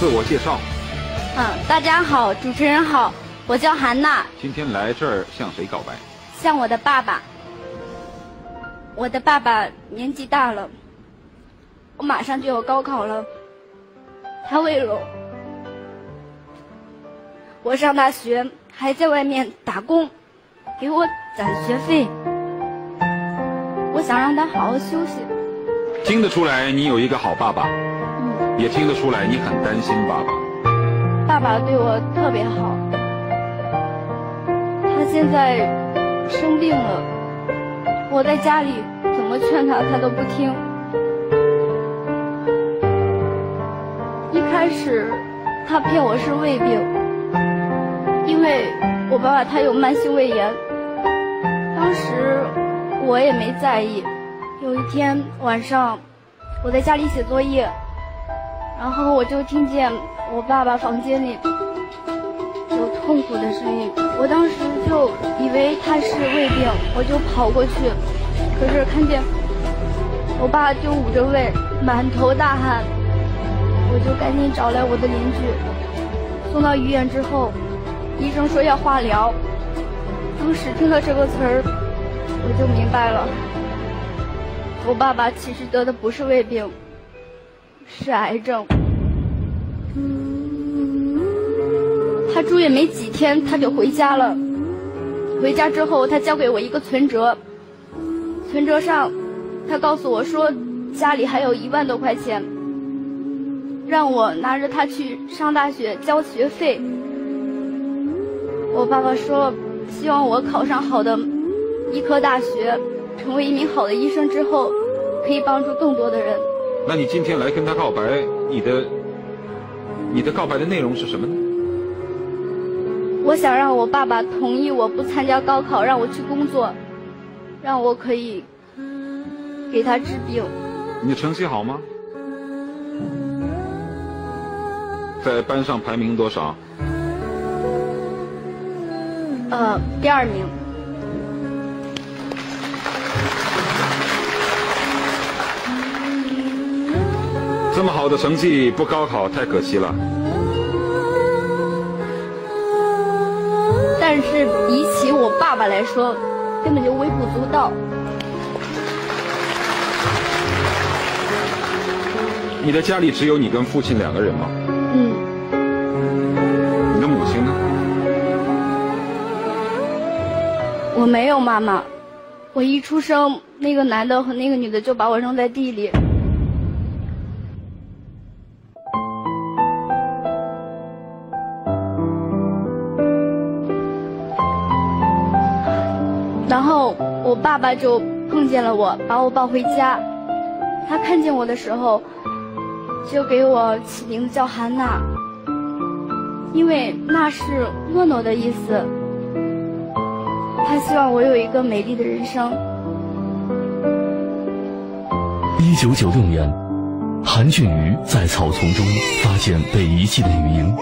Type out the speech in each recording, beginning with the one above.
自我介绍。嗯，大家好，主持人好，我叫韩娜。今天来这儿向谁告白？向我的爸爸。我的爸爸年纪大了，我马上就要高考了，他为了我上大学，还在外面打工，给我攒学费。我想让他好好休息。听得出来你有一个好爸爸，嗯，也听得出来你很担心爸爸。爸爸对我特别好，他现在生病了，我在家里怎么劝他，他都不听。一开始，他骗我是胃病，因为我爸爸他有慢性胃炎，当时。我也没在意。有一天晚上，我在家里写作业，然后我就听见我爸爸房间里有痛苦的声音。我当时就以为他是胃病，我就跑过去，可是看见我爸就捂着胃，满头大汗。我就赶紧找来我的邻居，送到医院之后，医生说要化疗。当时听到这个词儿。我就明白了，我爸爸其实得的不是胃病，是癌症。他住院没几天，他就回家了。回家之后，他交给我一个存折，存折上，他告诉我说家里还有一万多块钱，让我拿着它去上大学交学费。我爸爸说，希望我考上好的。医科大学，成为一名好的医生之后，可以帮助更多的人。那你今天来跟他告白，你的，你的告白的内容是什么呢？我想让我爸爸同意我不参加高考，让我去工作，让我可以给他治病。你的成绩好吗？在班上排名多少？呃，第二名。这么好的成绩不高考太可惜了。但是比起我爸爸来说，根本就微不足道。你的家里只有你跟父亲两个人吗？嗯。你的母亲呢？我没有妈妈，我一出生，那个男的和那个女的就把我扔在地里。爸爸就碰见了我，把我抱回家。他看见我的时候，就给我起名字叫韩娜，因为那是诺诺的意思。他希望我有一个美丽的人生。一九九六年，韩俊瑜在草丛中发现被遗弃的女婴，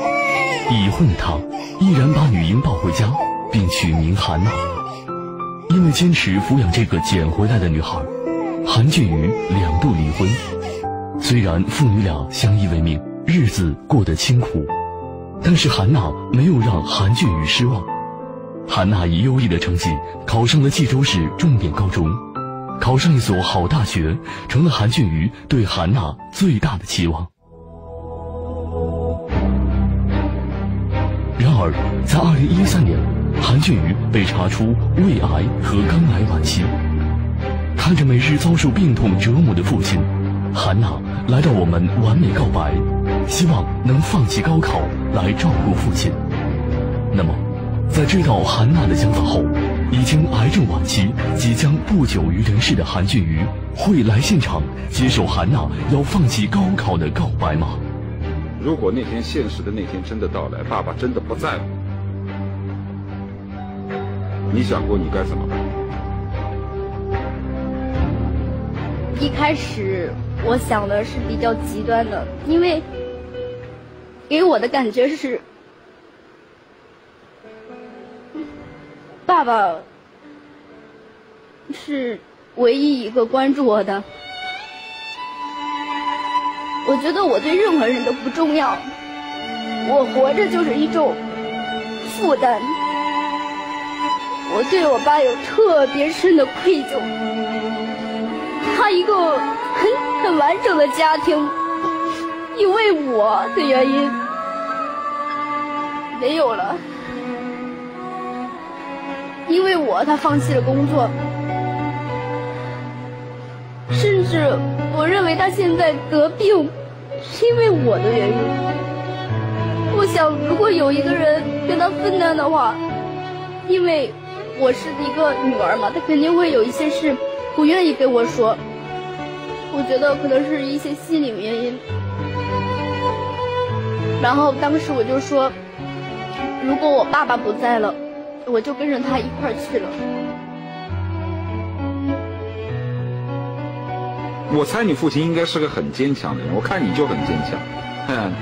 已婚的他毅然把女婴抱回家，并取名韩娜。因为坚持抚养这个捡回来的女孩，韩俊宇两度离婚。虽然父女俩相依为命，日子过得清苦，但是韩娜没有让韩俊宇失望。韩娜以优异的成绩考上了冀州市重点高中，考上一所好大学，成了韩俊宇对韩娜最大的期望。然而，在二零一三年。韩俊宇被查出胃癌和肝癌晚期，看着每日遭受病痛折磨的父亲，韩娜来到我们完美告白，希望能放弃高考来照顾父亲。那么，在知道韩娜的想法后，已经癌症晚期、即将不久于人世的韩俊宇会来现场接受韩娜要放弃高考的告白吗？如果那天现实的那天真的到来，爸爸真的不在了。你想过你该怎么办？一开始我想的是比较极端的，因为给我的感觉是，爸爸是唯一一个关注我的。我觉得我对任何人都不重要，我活着就是一种负担。我对我爸有特别深的愧疚。他一个很很完整的家庭，因为我的原因没有了。因为我，他放弃了工作，甚至我认为他现在得病是因为我的原因。我想，如果有一个人跟他分担的话，因为我是一个女儿嘛，他肯定会有一些事不愿意跟我说。我觉得可能是一些心理原因。然后当时我就说，如果我爸爸不在了。我就跟着他一块儿去了。我猜你父亲应该是个很坚强的人，我看你就很坚强。嗯，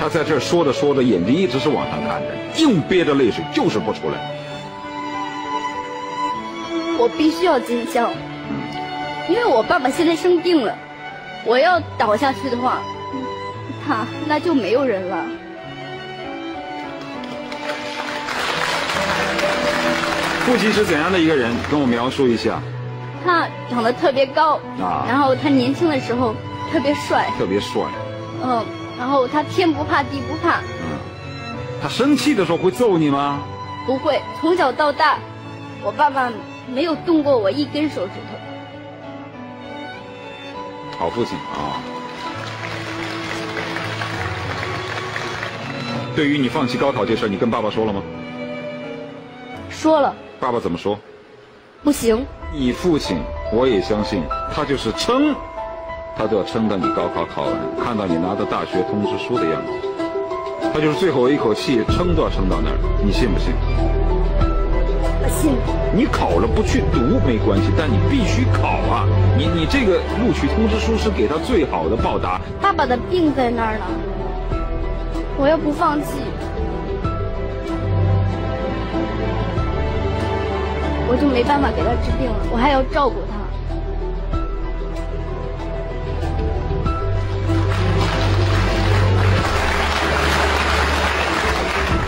他在这儿说着说着，眼睛一直是往上看的，硬憋着泪水就是不出来。我必须要坚强，因为我爸爸现在生病了，我要倒下去的话，他那就没有人了。父亲是怎样的一个人？跟我描述一下。他长得特别高啊，然后他年轻的时候特别帅，特别帅。嗯，然后他天不怕地不怕。嗯，他生气的时候会揍你吗？不会，从小到大，我爸爸没有动过我一根手指头。好父亲啊！对于你放弃高考这事，你跟爸爸说了吗？说了。爸爸怎么说？不行。你父亲，我也相信，他就是撑，他都要撑到你高考考完，看到你拿到大学通知书的样子，他就是最后一口气撑都要撑到那儿，你信不信？你考了不去读没关系，但你必须考啊！你你这个录取通知书是给他最好的报答。爸爸的病在那儿呢，我要不放弃。我就没办法给他治病了，我还要照顾他。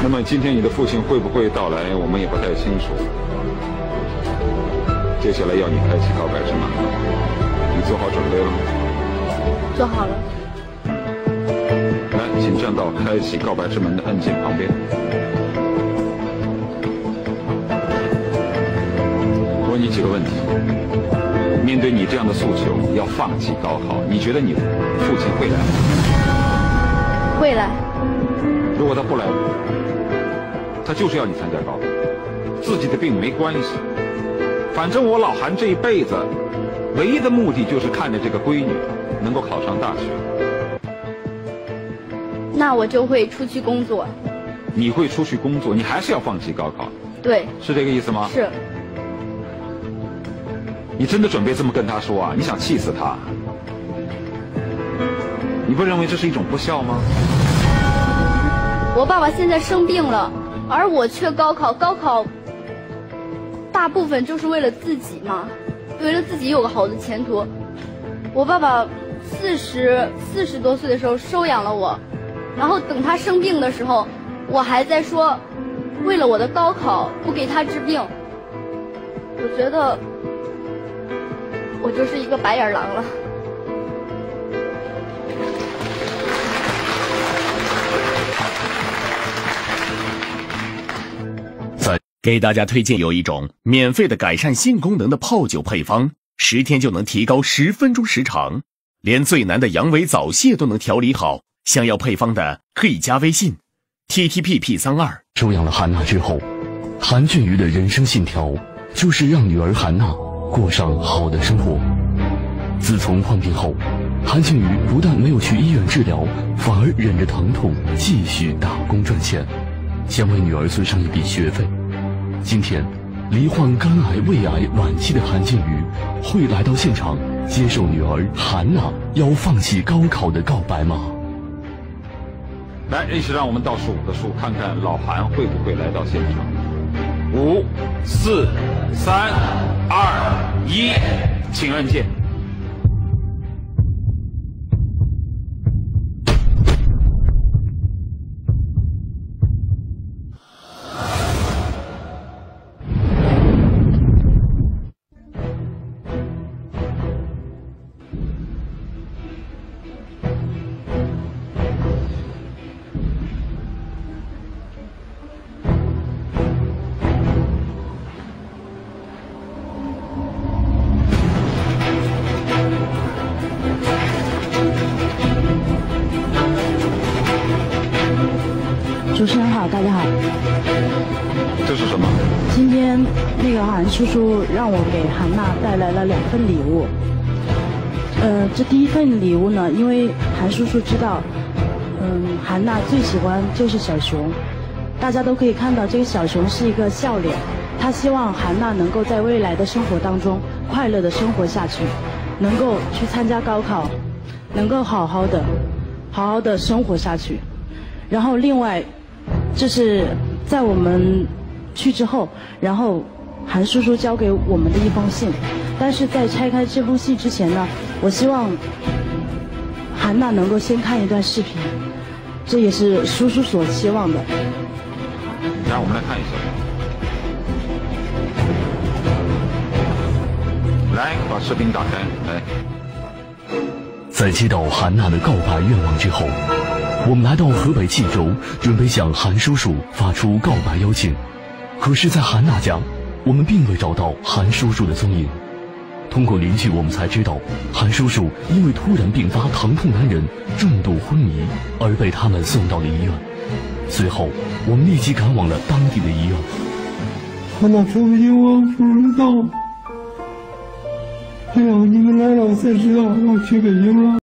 那么今天你的父亲会不会到来，我们也不太清楚。接下来要你开启告白之门，你做好准备了吗？做好了。来，请站到开启告白之门的按键旁边。问你几个问题。面对你这样的诉求，要放弃高考，你觉得你父亲会来吗？会来。如果他不来，他就是要你参加高考，自己的病没关系。反正我老韩这一辈子，唯一的目的就是看着这个闺女能够考上大学。那我就会出去工作。你会出去工作，你还是要放弃高考？对。是这个意思吗？是。你真的准备这么跟他说啊？你想气死他？你不认为这是一种不孝吗？我爸爸现在生病了，而我却高考，高考大部分就是为了自己嘛，为了自己有个好的前途。我爸爸四十四十多岁的时候收养了我，然后等他生病的时候，我还在说，为了我的高考不给他治病。我觉得。我就是一个白眼狼了。给大家推荐有一种免费的改善性功能的泡酒配方，十天就能提高十分钟时长，连最难的阳痿早泄都能调理好。想要配方的可以加微信：t t p p 三二。收养了韩娜之后，韩俊瑜的人生信条就是让女儿韩娜过上好的生活。自从患病后，韩俊瑜不但没有去医院治疗，反而忍着疼痛继续打工赚钱，想为女儿存上一笔学费。今天，罹患肝癌、胃癌晚期的韩静宇会来到现场接受女儿韩娜要放弃高考的告白吗？来，一起让我们倒数五个数，看看老韩会不会来到现场。五、四、三、二、一，请按键。给韩娜带来了两份礼物。呃，这第一份礼物呢，因为韩叔叔知道，嗯，韩娜最喜欢就是小熊，大家都可以看到这个小熊是一个笑脸，他希望韩娜能够在未来的生活当中快乐的生活下去，能够去参加高考，能够好好的、好好的生活下去。然后另外，就是在我们去之后，然后韩叔叔交给我们的一封信。但是在拆开这封信之前呢，我希望韩娜能够先看一段视频，这也是叔叔所期望的。来，我们来看一下。来，把视频打开。来，在接到韩娜的告白愿望之后。我们来到河北冀州，准备向韩叔叔发出告白邀请。可是，在韩娜家，我们并未找到韩叔叔的踪影。通过邻居，我们才知道，韩叔叔因为突然并发疼痛难忍，重度昏迷，而被他们送到了医院。随后，我们立即赶往了当地的医院。韩娜曾经我不知道，哎呀，你们来了，我才知道我去北京了。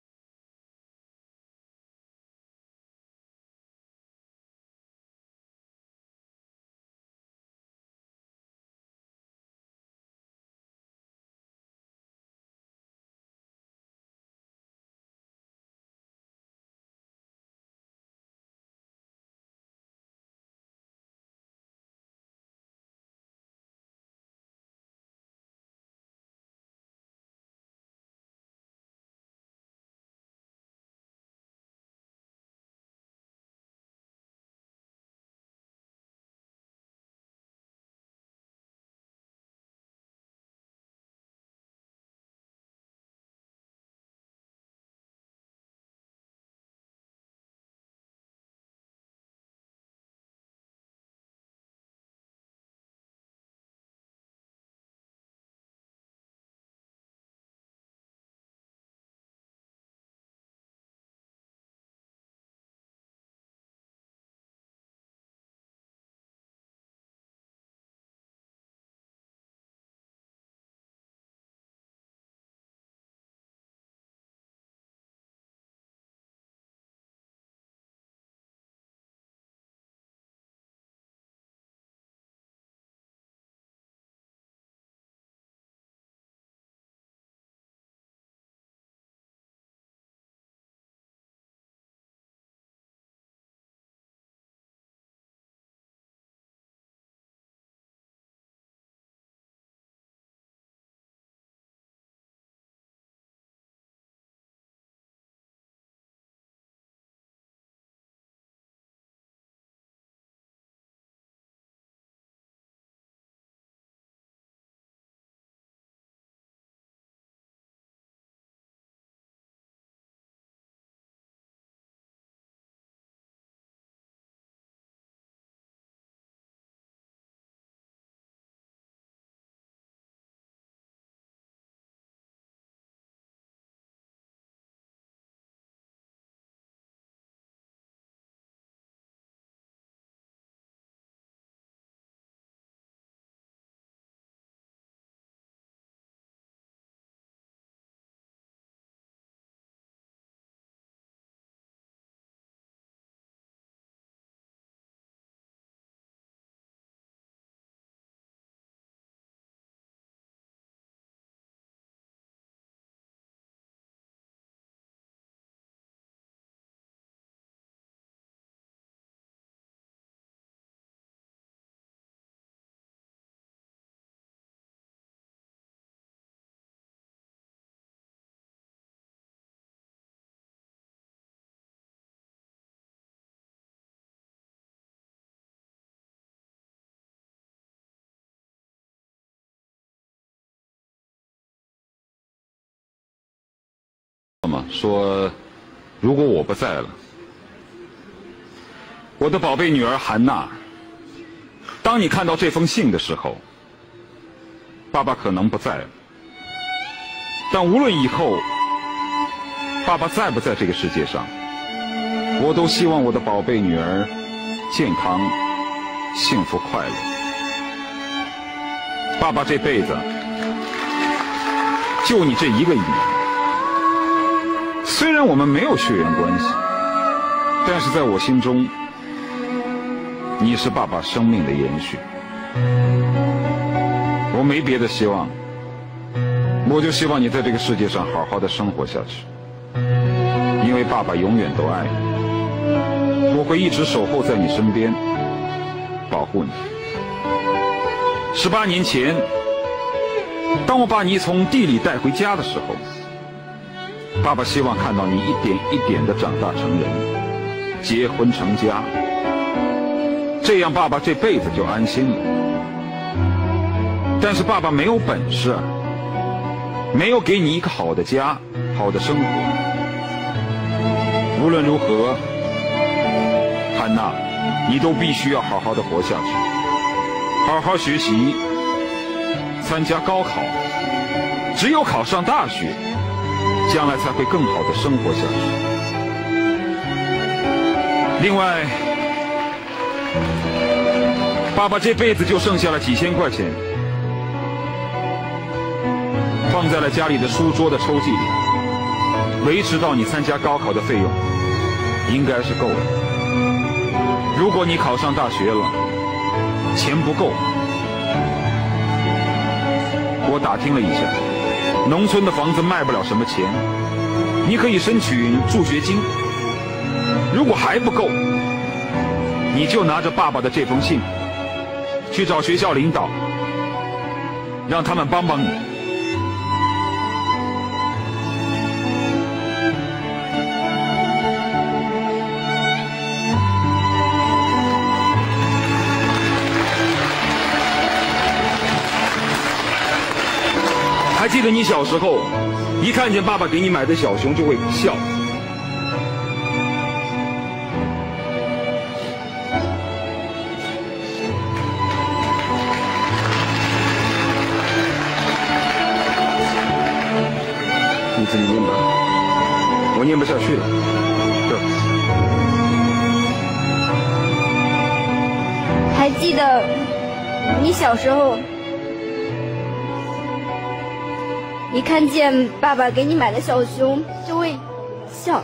说，如果我不在了，我的宝贝女儿韩娜，当你看到这封信的时候，爸爸可能不在了。但无论以后爸爸在不在这个世界上，我都希望我的宝贝女儿健康、幸福、快乐。爸爸这辈子就你这一个女儿，虽然我们没有血缘关系，但是在我心中，你是爸爸生命的延续。我没别的希望，我就希望你在这个世界上好好的生活下去，因为爸爸永远都爱你，我会一直守候在你身边，保护你。十八年前，当我把你从地里带回家的时候，爸爸希望看到你一点一点的长大成人，结婚成家，这样爸爸这辈子就安心了。但是爸爸没有本事，没有给你一个好的家、好的生活。无论如何，汉娜，你都必须要好好的活下去。好好学习，参加高考，只有考上大学，将来才会更好的生活下去。另外，爸爸这辈子就剩下了几千块钱，放在了家里的书桌的抽屉里，维持到你参加高考的费用，应该是够了。如果你考上大学了，钱不够，我打听了一下，农村的房子卖不了什么钱，你可以申请助学金。如果还不够，你就拿着爸爸的这封信，去找学校领导，让他们帮帮你。记得你小时候，一看见爸爸给你买的小熊就会笑。你自己念吧，我念不下去了。还记得你小时候？一看见爸爸给你买的小熊就会笑。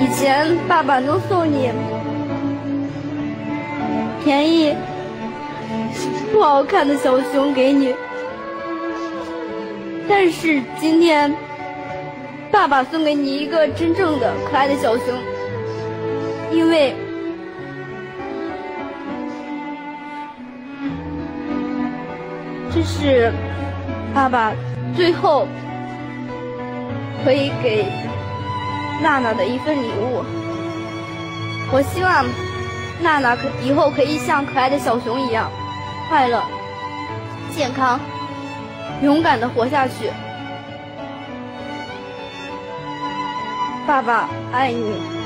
以前爸爸能送你便宜、不好看的小熊给你，但是今天爸爸送给你一个真正的可爱的小熊，因为这是。爸爸，最后可以给娜娜的一份礼物。我希望娜娜可以后可以像可爱的小熊一样，快乐、健康、勇敢的活下去。爸爸爱你。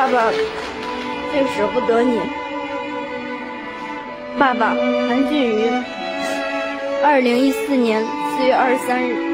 爸爸最舍不得你。爸爸，韩俊宇，二零一四年四月二十三日。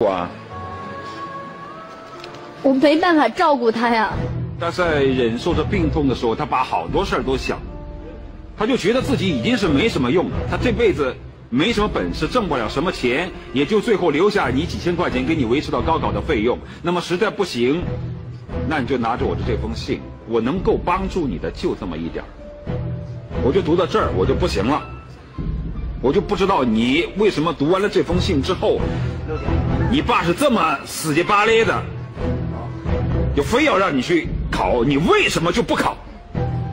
我，我没办法照顾他呀。他在忍受着病痛的时候，他把好多事儿都想，他就觉得自己已经是没什么用了，他这辈子没什么本事，挣不了什么钱，也就最后留下你几千块钱给你维持到高考的费用。那么实在不行，那你就拿着我的这封信，我能够帮助你的就这么一点儿我就读到这儿，我就不行了，我就不知道你为什么读完了这封信之后，你爸是这么死乞白赖的，就非要让你去考，你为什么就不考？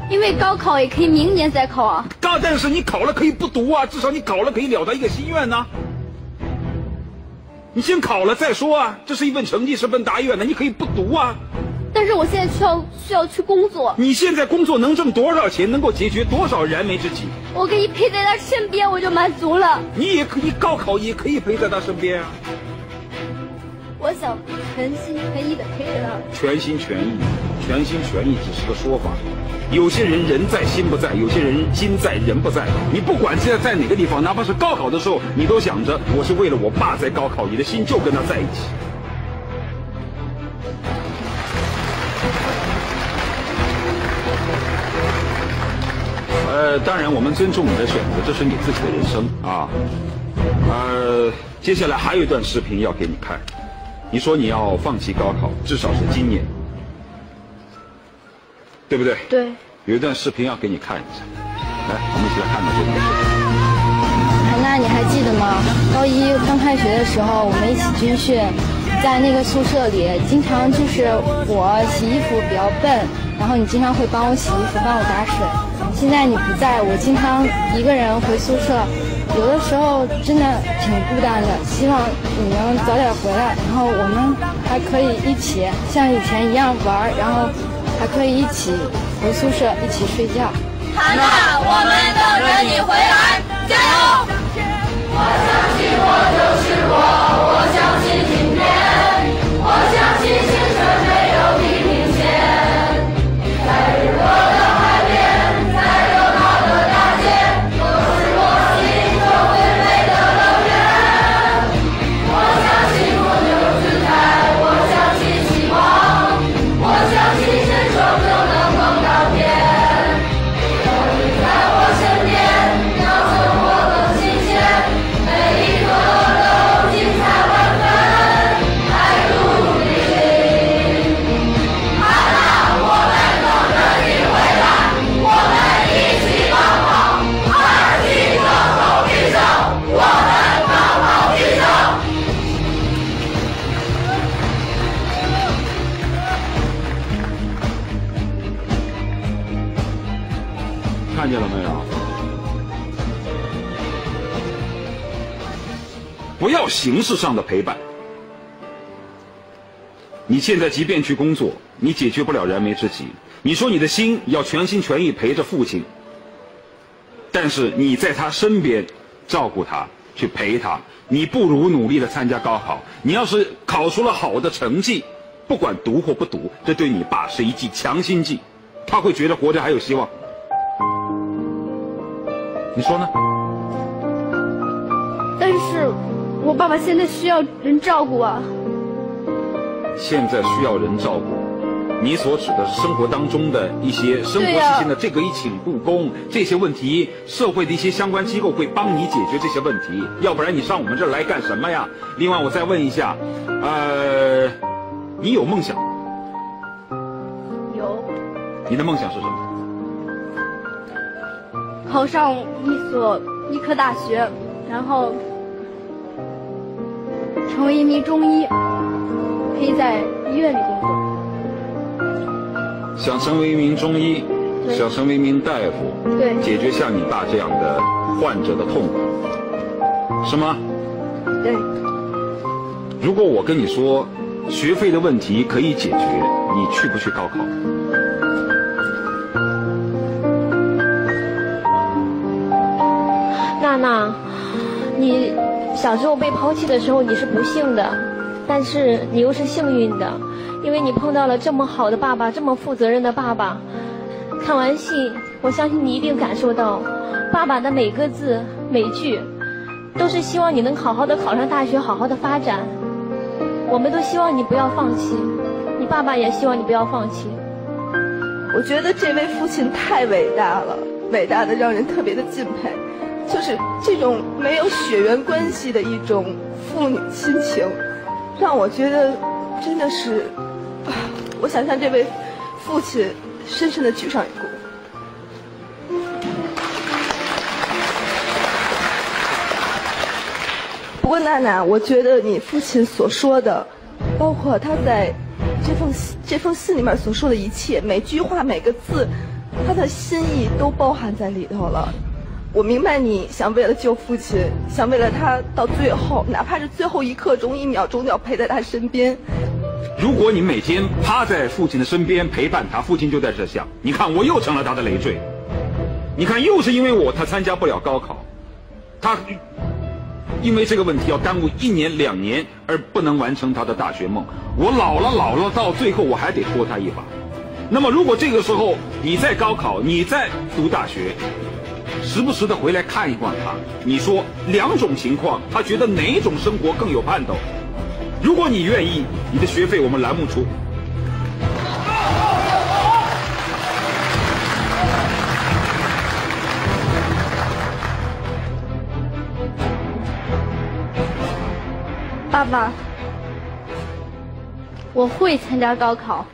因为高考也可以明年再考啊。但但是你考了可以不读啊，至少你考了可以了达一个心愿呐、你先考了再说啊，这是一份成绩，是份大愿的，你可以不读啊。但是我现在需要需要去工作，你现在工作能挣多少钱，能够解决多少燃眉之急？我可以陪在他身边，我就满足了。你也可以高考，也可以陪在他身边啊，我想全心全意的陪着他。全心全意，全心全意只是个说法。有些人人在心不在，有些人心在人不在。你不管现在在哪个地方，哪怕是高考的时候，你都想着我是为了我爸在高考，你的心就跟他在一起。呃，当然，我们尊重你的选择，这是你自己的人生啊。呃，接下来还有一段视频要给你看。你说你要放弃高考，至少是今年，对不对？对，有一段视频要给你看一下，来，我们一起来看看这段视频。韩娜，你还记得吗？高一刚开学的时候，我们一起军训，在那个宿舍里，经常就是我洗衣服比较笨，然后你经常会帮我洗衣服，帮我打水。现在你不在，我经常一个人回宿舍，有的时候真的挺孤单的。希望你能早点回来，然后我们还可以一起像以前一样玩，然后还可以一起回宿舍一起睡觉。韩娜，我们等着你回来，加油！我相信我就是我，我相上的陪伴。你现在即便去工作，你解决不了燃眉之急。你说你的心要全心全意陪着父亲，但是你在他身边照顾他，去陪他，你不如努力的参加高考。你要是考出了好的成绩，不管读或不读，这对你爸是一剂强心剂，他会觉得活着还有希望。你说呢？但是我爸爸现在需要人照顾啊。现在需要人照顾，你所指的生活当中的一些生活对呀实现的这个一请故宫这些问题，社会的一些相关机构会帮你解决这些问题，要不然你上我们这儿来干什么呀？另外，我再问一下，呃，你有梦想？有你的梦想是什么？考上一所医科大学，然后成为一名中医，可以在医院里工作。想成为一名中医，想成为一名大夫，对解决像你爸这样的患者的痛苦，是吗？对，如果我跟你说，学费的问题可以解决，你去不去高考？娜娜，你小时候被抛弃的时候你是不幸的，但是你又是幸运的，因为你碰到了这么好的爸爸，这么负责任的爸爸。看完戏，我相信你一定感受到，爸爸的每个字每句，都是希望你能好好的考上大学，好好的发展。我们都希望你不要放弃，你爸爸也希望你不要放弃。我觉得这位父亲太伟大了，伟大的让人特别的敬佩，就是这种没有血缘关系的一种父女亲情，让我觉得真的是，啊，我想向这位父亲深深的鞠上一躬。不过娜娜，我觉得你父亲所说的，包括他在这封信这封信里面所说的一切，每句话每个字，他的心意都包含在里头了。我明白你想为了救父亲，想为了他到最后，哪怕是最后一刻钟、一秒钟都要陪在他身边。如果你每天趴在父亲的身边陪伴他，父亲就在这想：你看我又成了他的累赘，你看又是因为我他参加不了高考，他。因为这个问题要耽误一年两年，而不能完成他的大学梦。我老了老了，到最后我还得拖他一把。那么，如果这个时候你在高考，你在读大学，时不时的回来看一看他，你说两种情况，他觉得哪种生活更有盼头？如果你愿意，你的学费我们栏目出。爸爸，我会参加高考。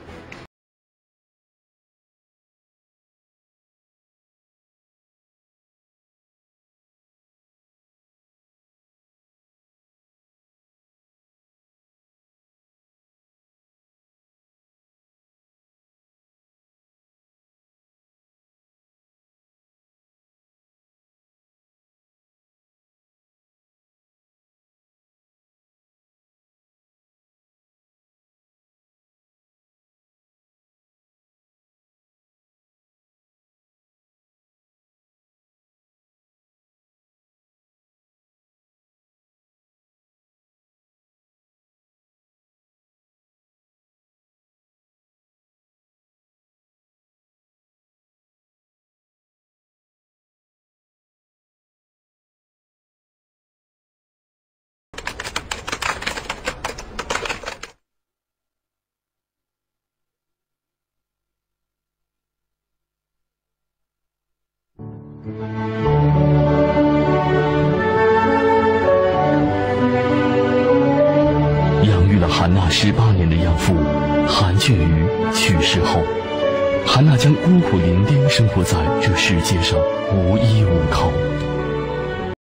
养育了韩娜十八年的养父韩俊宇去世后，韩娜将孤苦伶仃生活在这世界上，无依无靠。